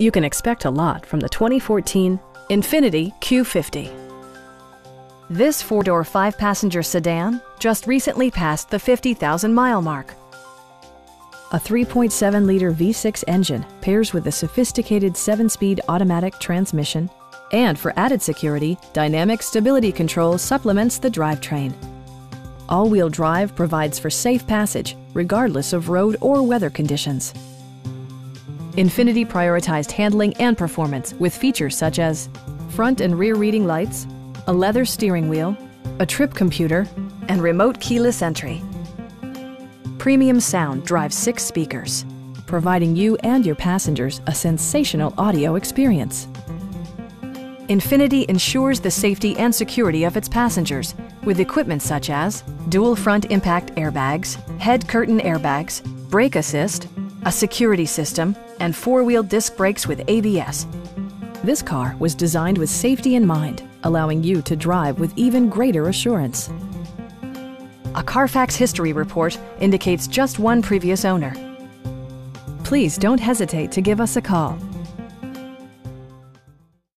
You can expect a lot from the 2014 Infiniti Q50. This four-door, five-passenger sedan just recently passed the 50,000-mile mark. A 3.7-liter V6 engine pairs with a sophisticated 7-speed automatic transmission, and for added security, Dynamic Stability Control supplements the drivetrain. All-wheel drive provides for safe passage, regardless of road or weather conditions. Infiniti prioritized handling and performance with features such as front and rear reading lights, a leather steering wheel, a trip computer, and remote keyless entry. Premium sound drives six speakers, providing you and your passengers a sensational audio experience. Infiniti ensures the safety and security of its passengers with equipment such as dual front impact airbags, head curtain airbags, brake assist, a security system, and four-wheel disc brakes with ABS. This car was designed with safety in mind, allowing you to drive with even greater assurance. A Carfax history report indicates just one previous owner. Please don't hesitate to give us a call